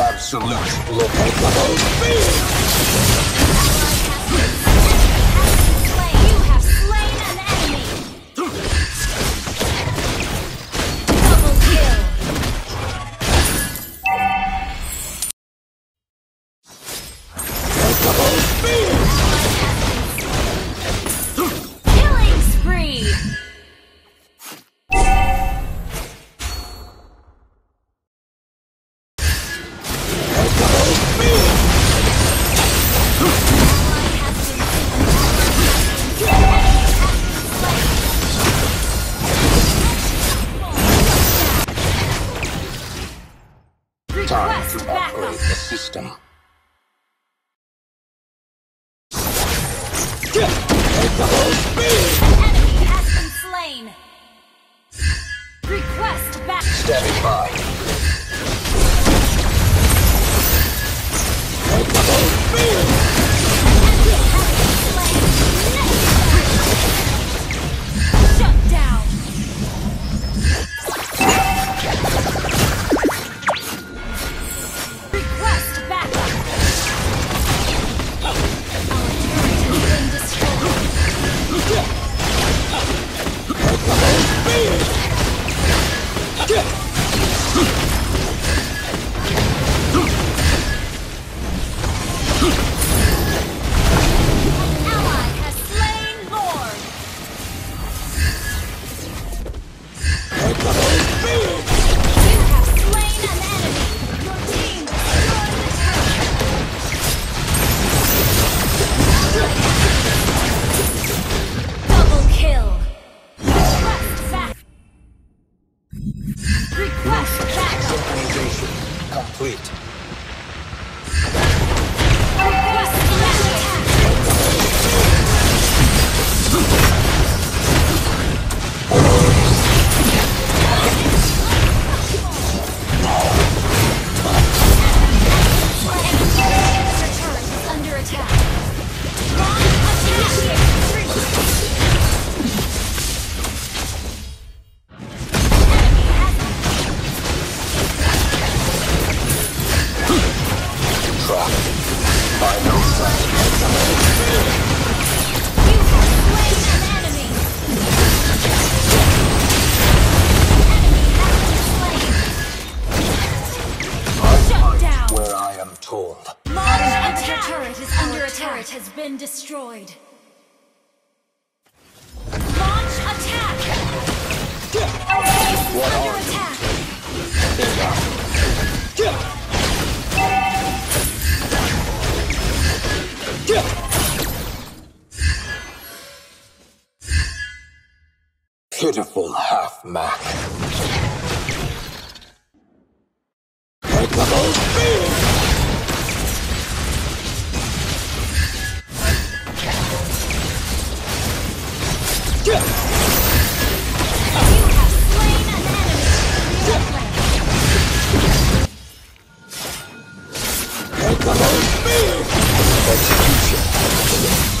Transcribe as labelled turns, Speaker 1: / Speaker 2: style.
Speaker 1: Absolute Time
Speaker 2: Request
Speaker 1: to upgrade the system.
Speaker 2: Enemy has been slain. Request back.
Speaker 1: Standing by.
Speaker 2: Request back. Request backup.
Speaker 1: Synchronization complete. Told.
Speaker 2: Launch attack. turret is under attack. turret has been destroyed. Launch attack. Our base is
Speaker 1: What
Speaker 2: under
Speaker 1: are you?
Speaker 2: attack.
Speaker 1: Pitiful half-Mac. Take the whole field! Execution!